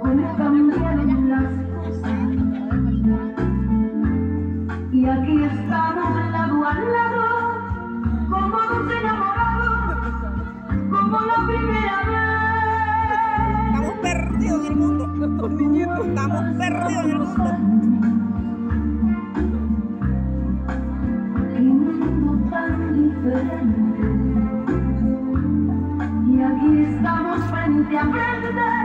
Honestamente, al enlace. Y aquí estamos de lado al lado, como dos enamorados, como la primera vez. Estamos perdidos en el mundo, nuestros estamos perdidos en el mundo. aquí estamos frente a frente.